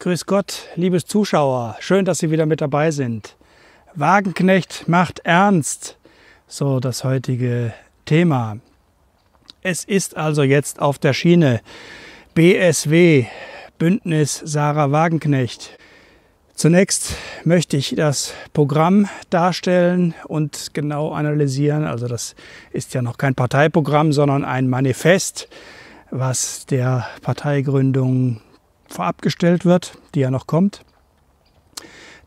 Grüß Gott, liebes Zuschauer, schön, dass Sie wieder mit dabei sind. Wagenknecht macht ernst, so das heutige Thema. Es ist also jetzt auf der Schiene BSW, Bündnis Sarah Wagenknecht. Zunächst möchte ich das Programm darstellen und genau analysieren. Also das ist ja noch kein Parteiprogramm, sondern ein Manifest, was der Parteigründung vorab gestellt wird, die ja noch kommt.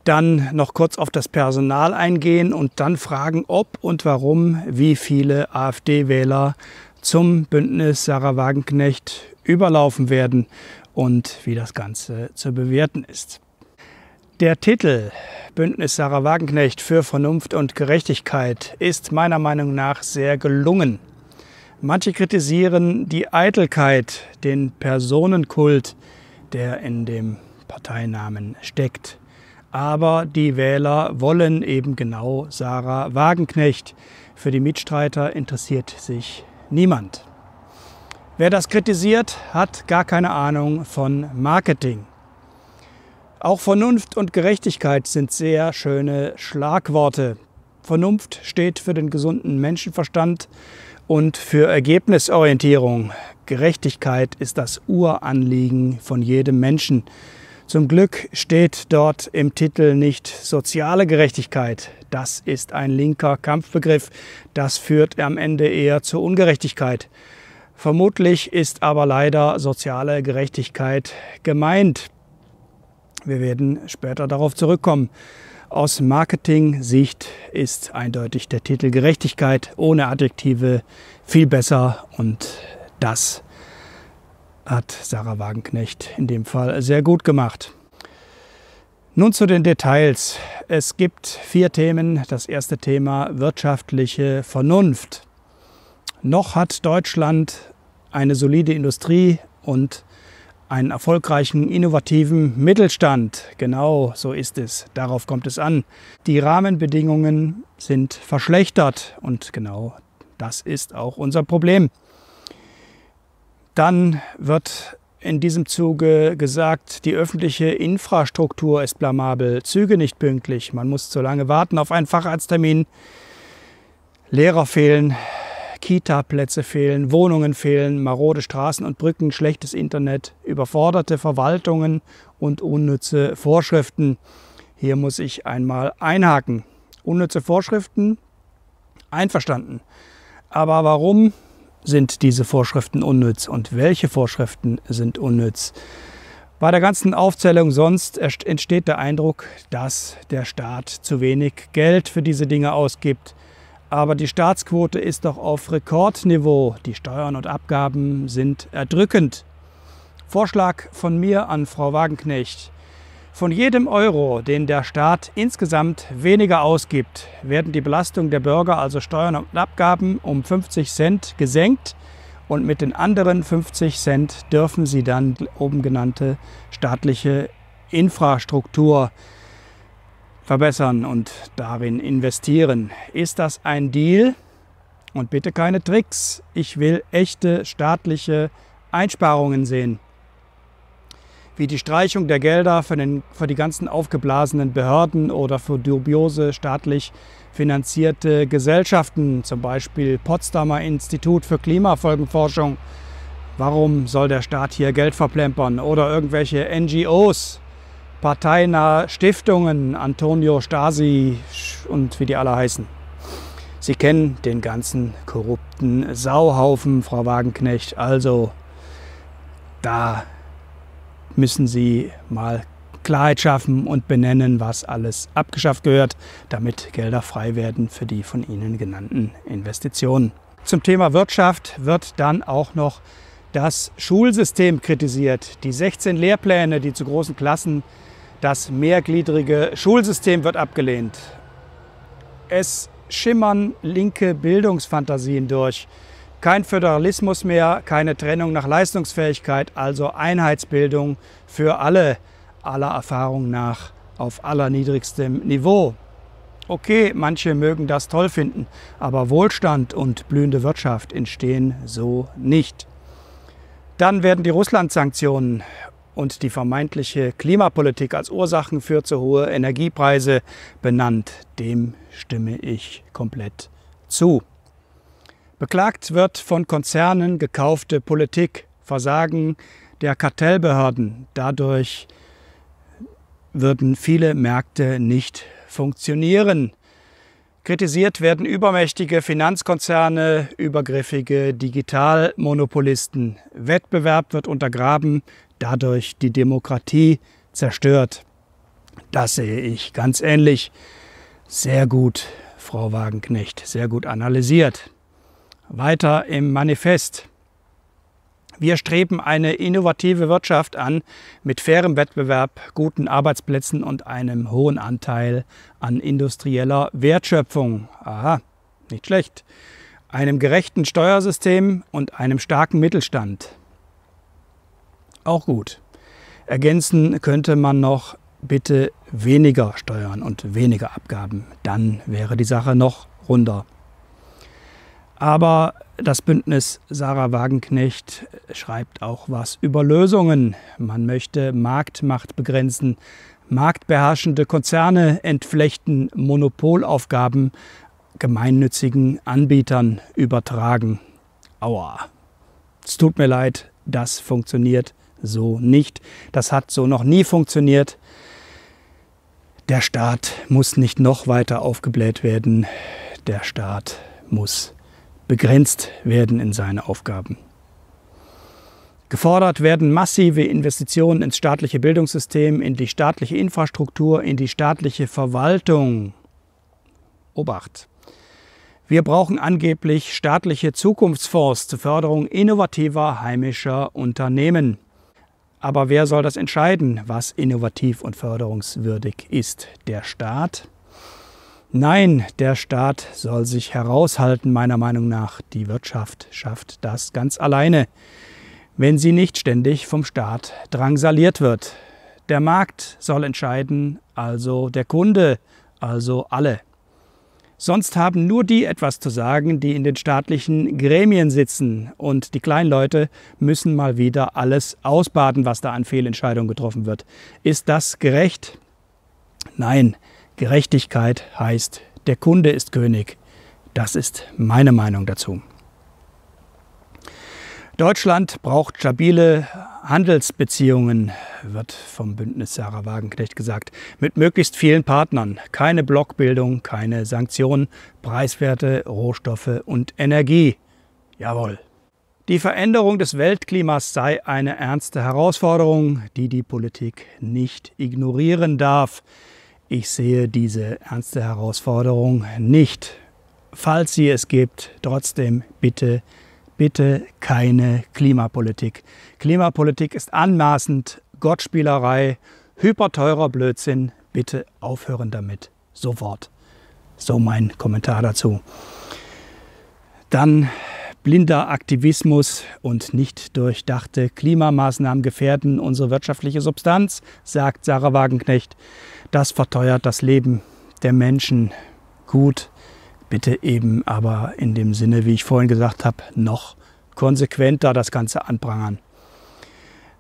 Dann noch kurz auf das Personal eingehen und dann fragen, ob und warum wie viele AfD-Wähler zum Bündnis Sarah Wagenknecht überlaufen werden und wie das Ganze zu bewerten ist. Der Titel Bündnis Sarah Wagenknecht für Vernunft und Gerechtigkeit ist meiner Meinung nach sehr gelungen. Manche kritisieren die Eitelkeit, den Personenkult, der in dem Parteinamen steckt. Aber die Wähler wollen eben genau Sarah Wagenknecht. Für die Mitstreiter interessiert sich niemand. Wer das kritisiert, hat gar keine Ahnung von Marketing. Auch Vernunft und Gerechtigkeit sind sehr schöne Schlagworte. Vernunft steht für den gesunden Menschenverstand und für Ergebnisorientierung. Gerechtigkeit ist das Uranliegen von jedem Menschen. Zum Glück steht dort im Titel nicht soziale Gerechtigkeit. Das ist ein linker Kampfbegriff. Das führt am Ende eher zur Ungerechtigkeit. Vermutlich ist aber leider soziale Gerechtigkeit gemeint. Wir werden später darauf zurückkommen. Aus Marketing-Sicht ist eindeutig der Titel Gerechtigkeit ohne Adjektive viel besser und das hat Sarah Wagenknecht in dem Fall sehr gut gemacht. Nun zu den Details. Es gibt vier Themen. Das erste Thema wirtschaftliche Vernunft. Noch hat Deutschland eine solide Industrie und einen erfolgreichen, innovativen Mittelstand. Genau so ist es. Darauf kommt es an. Die Rahmenbedingungen sind verschlechtert und genau das ist auch unser Problem. Dann wird in diesem Zuge gesagt, die öffentliche Infrastruktur ist blamabel, Züge nicht pünktlich, man muss zu lange warten auf einen Facharzttermin, Lehrer fehlen, Kita-Plätze fehlen, Wohnungen fehlen, marode Straßen und Brücken, schlechtes Internet, überforderte Verwaltungen und unnütze Vorschriften. Hier muss ich einmal einhaken. Unnütze Vorschriften? Einverstanden. Aber warum sind diese Vorschriften unnütz und welche Vorschriften sind unnütz? Bei der ganzen Aufzählung sonst entsteht der Eindruck, dass der Staat zu wenig Geld für diese Dinge ausgibt. Aber die Staatsquote ist doch auf Rekordniveau. Die Steuern und Abgaben sind erdrückend. Vorschlag von mir an Frau Wagenknecht. Von jedem Euro, den der Staat insgesamt weniger ausgibt, werden die Belastung der Bürger, also Steuern und Abgaben, um 50 Cent gesenkt und mit den anderen 50 Cent dürfen sie dann oben genannte staatliche Infrastruktur verbessern und darin investieren. Ist das ein Deal? Und bitte keine Tricks. Ich will echte staatliche Einsparungen sehen wie die Streichung der Gelder für, den, für die ganzen aufgeblasenen Behörden oder für dubiose staatlich finanzierte Gesellschaften, zum Beispiel Potsdamer Institut für Klimafolgenforschung. Warum soll der Staat hier Geld verplempern? Oder irgendwelche NGOs, parteinahe Stiftungen, Antonio Stasi und wie die alle heißen. Sie kennen den ganzen korrupten Sauhaufen, Frau Wagenknecht. Also da müssen Sie mal Klarheit schaffen und benennen, was alles abgeschafft gehört, damit Gelder frei werden für die von Ihnen genannten Investitionen. Zum Thema Wirtschaft wird dann auch noch das Schulsystem kritisiert. Die 16 Lehrpläne, die zu großen Klassen, das mehrgliedrige Schulsystem wird abgelehnt. Es schimmern linke Bildungsfantasien durch. Kein Föderalismus mehr, keine Trennung nach Leistungsfähigkeit, also Einheitsbildung für alle, aller Erfahrung nach auf allerniedrigstem Niveau. Okay, manche mögen das toll finden, aber Wohlstand und blühende Wirtschaft entstehen so nicht. Dann werden die Russland-Sanktionen und die vermeintliche Klimapolitik als Ursachen für zu hohe Energiepreise benannt. Dem stimme ich komplett zu. Beklagt wird von Konzernen gekaufte Politik, Versagen der Kartellbehörden. Dadurch würden viele Märkte nicht funktionieren. Kritisiert werden übermächtige Finanzkonzerne, übergriffige Digitalmonopolisten. Wettbewerb wird untergraben, dadurch die Demokratie zerstört. Das sehe ich ganz ähnlich. Sehr gut, Frau Wagenknecht, sehr gut analysiert. Weiter im Manifest. Wir streben eine innovative Wirtschaft an mit fairem Wettbewerb, guten Arbeitsplätzen und einem hohen Anteil an industrieller Wertschöpfung. Aha, nicht schlecht. Einem gerechten Steuersystem und einem starken Mittelstand. Auch gut. Ergänzen könnte man noch bitte weniger Steuern und weniger Abgaben. Dann wäre die Sache noch runder. Aber das Bündnis Sarah Wagenknecht schreibt auch was über Lösungen. Man möchte Marktmacht begrenzen, marktbeherrschende Konzerne entflechten, Monopolaufgaben gemeinnützigen Anbietern übertragen. Aua. Es tut mir leid, das funktioniert so nicht. Das hat so noch nie funktioniert. Der Staat muss nicht noch weiter aufgebläht werden. Der Staat muss begrenzt werden in seine Aufgaben. Gefordert werden massive Investitionen ins staatliche Bildungssystem, in die staatliche Infrastruktur, in die staatliche Verwaltung. Obacht! Wir brauchen angeblich staatliche Zukunftsfonds zur Förderung innovativer heimischer Unternehmen. Aber wer soll das entscheiden, was innovativ und förderungswürdig ist? Der Staat? Nein, der Staat soll sich heraushalten, meiner Meinung nach. Die Wirtschaft schafft das ganz alleine, wenn sie nicht ständig vom Staat drangsaliert wird. Der Markt soll entscheiden, also der Kunde, also alle. Sonst haben nur die etwas zu sagen, die in den staatlichen Gremien sitzen. Und die Kleinleute müssen mal wieder alles ausbaden, was da an Fehlentscheidungen getroffen wird. Ist das gerecht? Nein, Gerechtigkeit heißt, der Kunde ist König. Das ist meine Meinung dazu. Deutschland braucht stabile Handelsbeziehungen, wird vom Bündnis Sarah Wagenknecht gesagt, mit möglichst vielen Partnern. Keine Blockbildung, keine Sanktionen, preiswerte Rohstoffe und Energie. Jawohl. Die Veränderung des Weltklimas sei eine ernste Herausforderung, die die Politik nicht ignorieren darf. Ich sehe diese ernste Herausforderung nicht. Falls sie es gibt, trotzdem bitte, bitte keine Klimapolitik. Klimapolitik ist anmaßend, Gottspielerei, hyperteurer Blödsinn. Bitte aufhören damit. Sofort. So mein Kommentar dazu. Dann blinder Aktivismus und nicht durchdachte Klimamaßnahmen gefährden unsere wirtschaftliche Substanz, sagt Sarah Wagenknecht. Das verteuert das Leben der Menschen gut. Bitte eben aber in dem Sinne, wie ich vorhin gesagt habe, noch konsequenter das Ganze anprangern.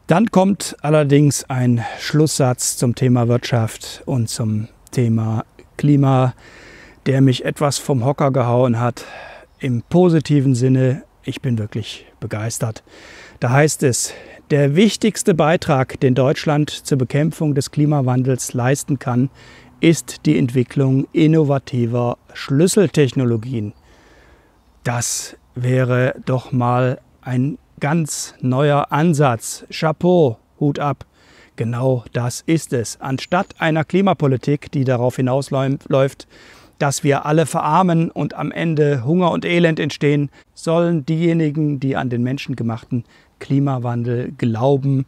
Dann kommt allerdings ein Schlusssatz zum Thema Wirtschaft und zum Thema Klima, der mich etwas vom Hocker gehauen hat. Im positiven Sinne, ich bin wirklich begeistert. Da heißt es, der wichtigste Beitrag, den Deutschland zur Bekämpfung des Klimawandels leisten kann, ist die Entwicklung innovativer Schlüsseltechnologien. Das wäre doch mal ein ganz neuer Ansatz. Chapeau, Hut ab. Genau das ist es. Anstatt einer Klimapolitik, die darauf hinausläuft, dass wir alle verarmen und am Ende Hunger und Elend entstehen, sollen diejenigen, die an den menschengemachten Klimawandel glauben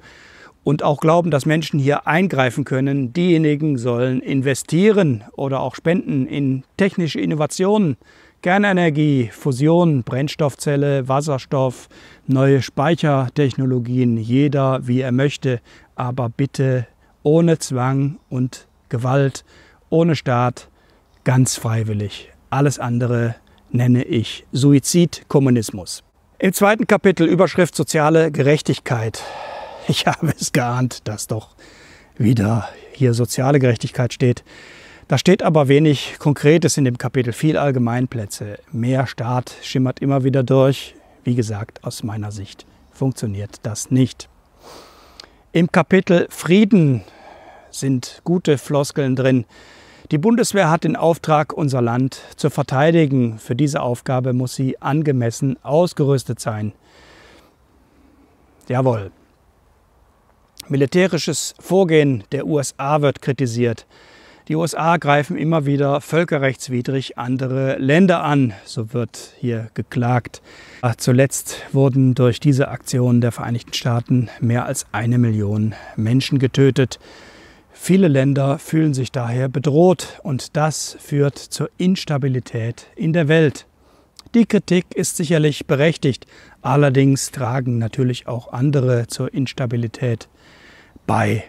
und auch glauben, dass Menschen hier eingreifen können. Diejenigen sollen investieren oder auch spenden in technische Innovationen, Kernenergie, Fusion, Brennstoffzelle, Wasserstoff, neue Speichertechnologien, jeder wie er möchte, aber bitte ohne Zwang und Gewalt, ohne Staat, ganz freiwillig. Alles andere nenne ich Suizidkommunismus. Im zweiten Kapitel Überschrift Soziale Gerechtigkeit Ich habe es geahnt, dass doch wieder hier soziale Gerechtigkeit steht. Da steht aber wenig Konkretes in dem Kapitel, viel Allgemeinplätze. Mehr Staat schimmert immer wieder durch. Wie gesagt, aus meiner Sicht funktioniert das nicht. Im Kapitel Frieden sind gute Floskeln drin. Die Bundeswehr hat den Auftrag, unser Land zu verteidigen. Für diese Aufgabe muss sie angemessen ausgerüstet sein. Jawohl. Militärisches Vorgehen der USA wird kritisiert. Die USA greifen immer wieder völkerrechtswidrig andere Länder an, so wird hier geklagt. Zuletzt wurden durch diese Aktion der Vereinigten Staaten mehr als eine Million Menschen getötet. Viele Länder fühlen sich daher bedroht und das führt zur Instabilität in der Welt. Die Kritik ist sicherlich berechtigt, allerdings tragen natürlich auch andere zur Instabilität bei.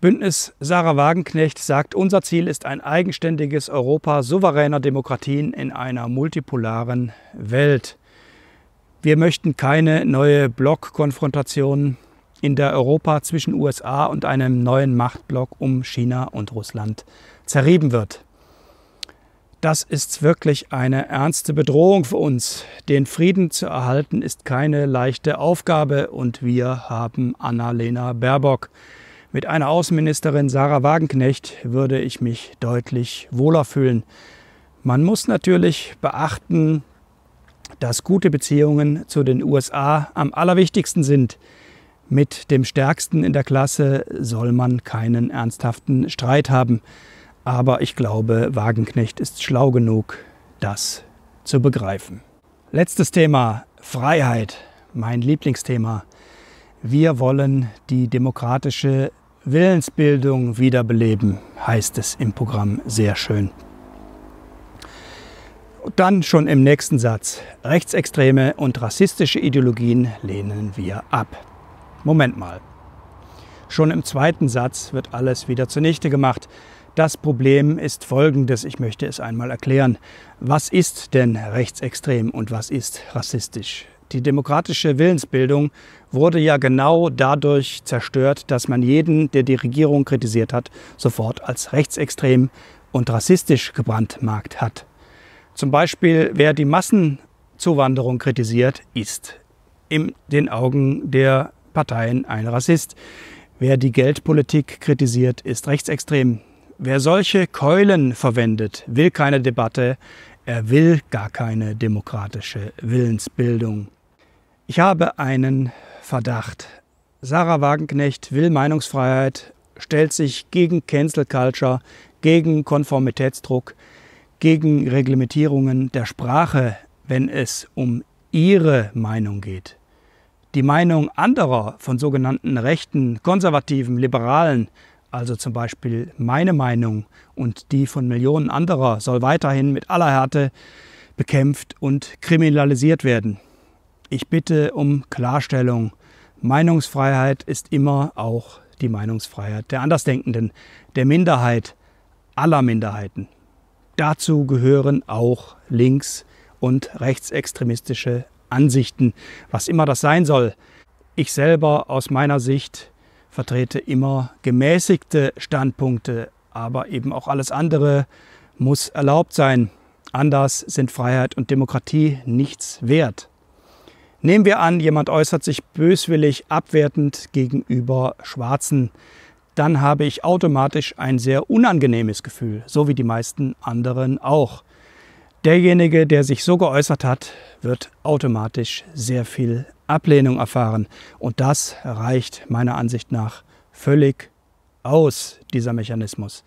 Bündnis Sarah Wagenknecht sagt, unser Ziel ist ein eigenständiges Europa souveräner Demokratien in einer multipolaren Welt. Wir möchten keine neue Blockkonfrontation in der Europa zwischen USA und einem neuen Machtblock um China und Russland zerrieben wird. Das ist wirklich eine ernste Bedrohung für uns. Den Frieden zu erhalten ist keine leichte Aufgabe und wir haben Annalena Baerbock. Mit einer Außenministerin Sarah Wagenknecht würde ich mich deutlich wohler fühlen. Man muss natürlich beachten, dass gute Beziehungen zu den USA am allerwichtigsten sind. Mit dem Stärksten in der Klasse soll man keinen ernsthaften Streit haben. Aber ich glaube, Wagenknecht ist schlau genug, das zu begreifen. Letztes Thema, Freiheit, mein Lieblingsthema. Wir wollen die demokratische Willensbildung wiederbeleben, heißt es im Programm sehr schön. Und dann schon im nächsten Satz, rechtsextreme und rassistische Ideologien lehnen wir ab. Moment mal. Schon im zweiten Satz wird alles wieder zunichte gemacht. Das Problem ist folgendes, ich möchte es einmal erklären. Was ist denn rechtsextrem und was ist rassistisch? Die demokratische Willensbildung wurde ja genau dadurch zerstört, dass man jeden, der die Regierung kritisiert hat, sofort als rechtsextrem und rassistisch gebrandmarkt hat. Zum Beispiel, wer die Massenzuwanderung kritisiert, ist in den Augen der Parteien ein Rassist. Wer die Geldpolitik kritisiert, ist rechtsextrem. Wer solche Keulen verwendet, will keine Debatte, er will gar keine demokratische Willensbildung. Ich habe einen Verdacht. Sarah Wagenknecht will Meinungsfreiheit, stellt sich gegen Cancel Culture, gegen Konformitätsdruck, gegen Reglementierungen der Sprache, wenn es um ihre Meinung geht. Die Meinung anderer von sogenannten Rechten, Konservativen, Liberalen, also zum Beispiel meine Meinung und die von Millionen anderer, soll weiterhin mit aller Härte bekämpft und kriminalisiert werden. Ich bitte um Klarstellung. Meinungsfreiheit ist immer auch die Meinungsfreiheit der Andersdenkenden, der Minderheit, aller Minderheiten. Dazu gehören auch links- und rechtsextremistische Ansichten, was immer das sein soll. Ich selber aus meiner Sicht vertrete immer gemäßigte Standpunkte, aber eben auch alles andere muss erlaubt sein. Anders sind Freiheit und Demokratie nichts wert. Nehmen wir an, jemand äußert sich böswillig abwertend gegenüber Schwarzen, dann habe ich automatisch ein sehr unangenehmes Gefühl, so wie die meisten anderen auch. Derjenige, der sich so geäußert hat, wird automatisch sehr viel Ablehnung erfahren. Und das reicht meiner Ansicht nach völlig aus, dieser Mechanismus.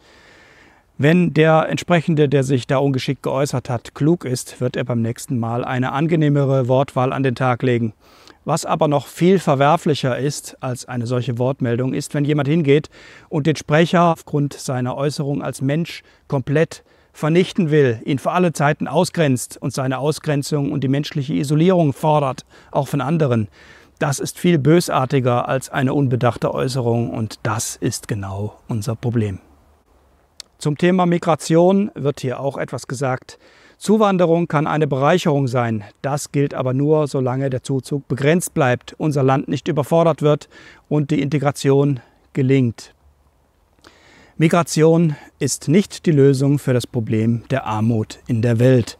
Wenn der entsprechende, der sich da ungeschickt geäußert hat, klug ist, wird er beim nächsten Mal eine angenehmere Wortwahl an den Tag legen. Was aber noch viel verwerflicher ist als eine solche Wortmeldung, ist, wenn jemand hingeht und den Sprecher aufgrund seiner Äußerung als Mensch komplett vernichten will, ihn für alle Zeiten ausgrenzt und seine Ausgrenzung und die menschliche Isolierung fordert, auch von anderen. Das ist viel bösartiger als eine unbedachte Äußerung und das ist genau unser Problem. Zum Thema Migration wird hier auch etwas gesagt. Zuwanderung kann eine Bereicherung sein. Das gilt aber nur, solange der Zuzug begrenzt bleibt, unser Land nicht überfordert wird und die Integration gelingt. Migration ist nicht die Lösung für das Problem der Armut in der Welt.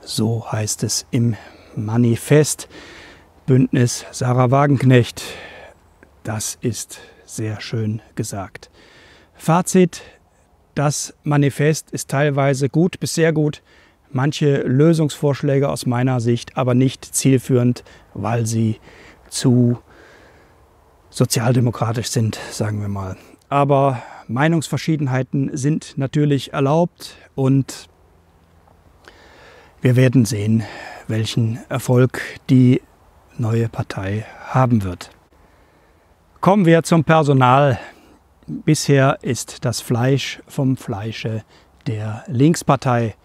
So heißt es im Manifest Bündnis Sarah Wagenknecht. Das ist sehr schön gesagt. Fazit, das Manifest ist teilweise gut bis sehr gut, manche Lösungsvorschläge aus meiner Sicht aber nicht zielführend, weil sie zu sozialdemokratisch sind, sagen wir mal. Aber Meinungsverschiedenheiten sind natürlich erlaubt und wir werden sehen, welchen Erfolg die neue Partei haben wird. Kommen wir zum Personal. Bisher ist das Fleisch vom Fleische der Linkspartei.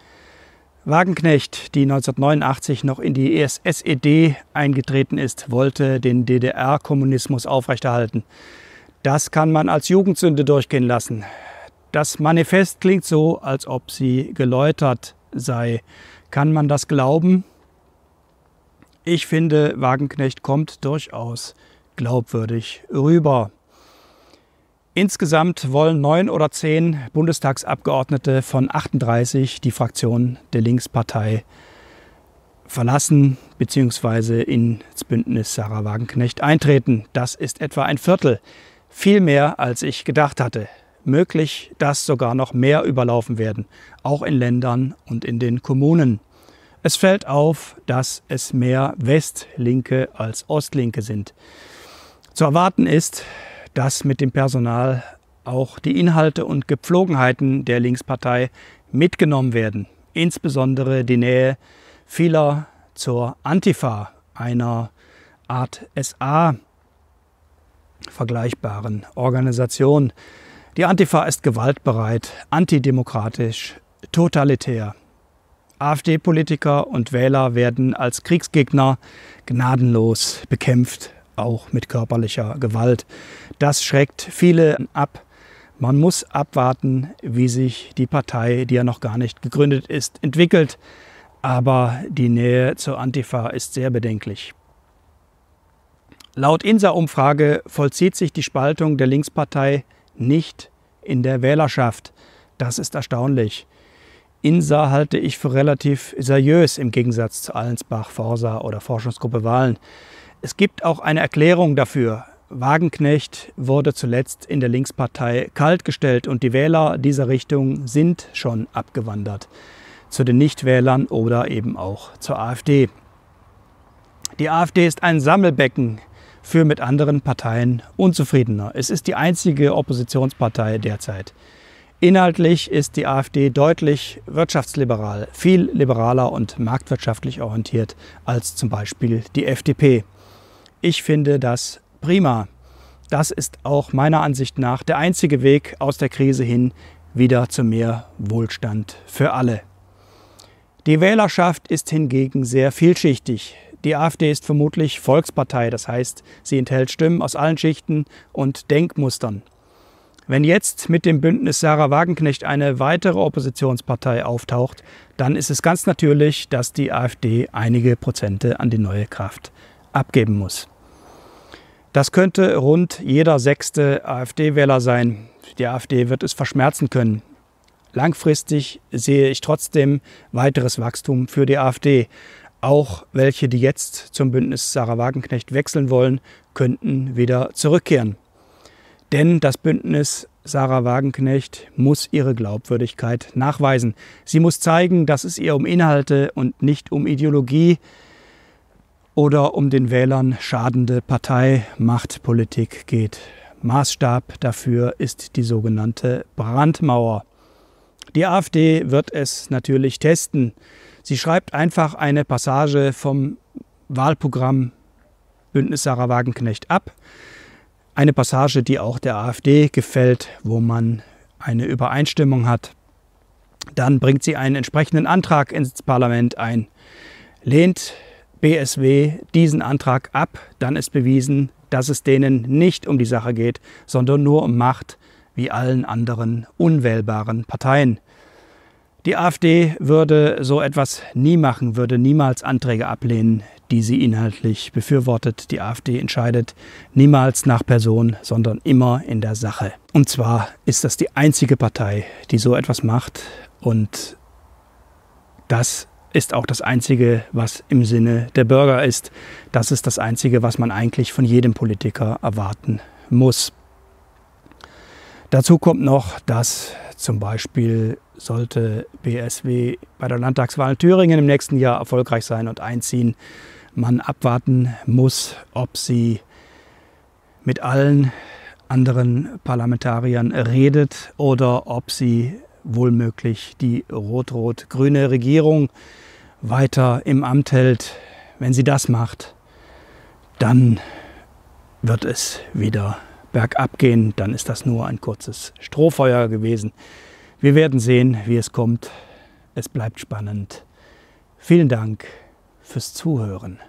Wagenknecht, die 1989 noch in die SED eingetreten ist, wollte den DDR-Kommunismus aufrechterhalten. Das kann man als Jugendsünde durchgehen lassen. Das Manifest klingt so, als ob sie geläutert sei. Kann man das glauben? Ich finde, Wagenknecht kommt durchaus glaubwürdig rüber. Insgesamt wollen neun oder zehn Bundestagsabgeordnete von 38 die Fraktion der Linkspartei verlassen bzw. ins Bündnis Sarah Wagenknecht eintreten. Das ist etwa ein Viertel. Viel mehr, als ich gedacht hatte. Möglich, dass sogar noch mehr überlaufen werden, auch in Ländern und in den Kommunen. Es fällt auf, dass es mehr Westlinke als Ostlinke sind. Zu erwarten ist, dass mit dem Personal auch die Inhalte und Gepflogenheiten der Linkspartei mitgenommen werden. Insbesondere die Nähe vieler zur Antifa, einer Art SA vergleichbaren Organisation. Die Antifa ist gewaltbereit, antidemokratisch, totalitär. AfD-Politiker und Wähler werden als Kriegsgegner gnadenlos bekämpft auch mit körperlicher Gewalt. Das schreckt viele ab. Man muss abwarten, wie sich die Partei, die ja noch gar nicht gegründet ist, entwickelt. Aber die Nähe zur Antifa ist sehr bedenklich. Laut INSA-Umfrage vollzieht sich die Spaltung der Linkspartei nicht in der Wählerschaft. Das ist erstaunlich. INSA halte ich für relativ seriös im Gegensatz zu Allensbach, Forsa oder Forschungsgruppe Wahlen. Es gibt auch eine Erklärung dafür. Wagenknecht wurde zuletzt in der Linkspartei kaltgestellt und die Wähler dieser Richtung sind schon abgewandert zu den Nichtwählern oder eben auch zur AfD. Die AfD ist ein Sammelbecken für mit anderen Parteien Unzufriedener. Es ist die einzige Oppositionspartei derzeit. Inhaltlich ist die AfD deutlich wirtschaftsliberal, viel liberaler und marktwirtschaftlich orientiert als zum Beispiel die FDP. Ich finde das prima. Das ist auch meiner Ansicht nach der einzige Weg aus der Krise hin wieder zu mehr Wohlstand für alle. Die Wählerschaft ist hingegen sehr vielschichtig. Die AfD ist vermutlich Volkspartei, das heißt, sie enthält Stimmen aus allen Schichten und Denkmustern. Wenn jetzt mit dem Bündnis Sarah Wagenknecht eine weitere Oppositionspartei auftaucht, dann ist es ganz natürlich, dass die AfD einige Prozente an die neue Kraft abgeben muss. Das könnte rund jeder sechste AfD-Wähler sein. Die AfD wird es verschmerzen können. Langfristig sehe ich trotzdem weiteres Wachstum für die AfD. Auch welche, die jetzt zum Bündnis Sarah Wagenknecht wechseln wollen, könnten wieder zurückkehren. Denn das Bündnis Sarah Wagenknecht muss ihre Glaubwürdigkeit nachweisen. Sie muss zeigen, dass es ihr um Inhalte und nicht um Ideologie oder um den Wählern schadende Parteimachtpolitik geht. Maßstab dafür ist die sogenannte Brandmauer. Die AfD wird es natürlich testen. Sie schreibt einfach eine Passage vom Wahlprogramm Bündnis Sarah Wagenknecht ab. Eine Passage, die auch der AfD gefällt, wo man eine Übereinstimmung hat. Dann bringt sie einen entsprechenden Antrag ins Parlament ein, lehnt BSW diesen Antrag ab, dann ist bewiesen, dass es denen nicht um die Sache geht, sondern nur um Macht, wie allen anderen unwählbaren Parteien. Die AfD würde so etwas nie machen, würde niemals Anträge ablehnen, die sie inhaltlich befürwortet. Die AfD entscheidet niemals nach Person, sondern immer in der Sache. Und zwar ist das die einzige Partei, die so etwas macht. Und das ist auch das Einzige, was im Sinne der Bürger ist. Das ist das Einzige, was man eigentlich von jedem Politiker erwarten muss. Dazu kommt noch, dass zum Beispiel sollte BSW bei der Landtagswahl Thüringen im nächsten Jahr erfolgreich sein und einziehen, man abwarten muss, ob sie mit allen anderen Parlamentariern redet oder ob sie wohlmöglich die rot-rot-grüne Regierung weiter im Amt hält. Wenn sie das macht, dann wird es wieder bergab gehen, dann ist das nur ein kurzes Strohfeuer gewesen. Wir werden sehen, wie es kommt. Es bleibt spannend. Vielen Dank fürs Zuhören.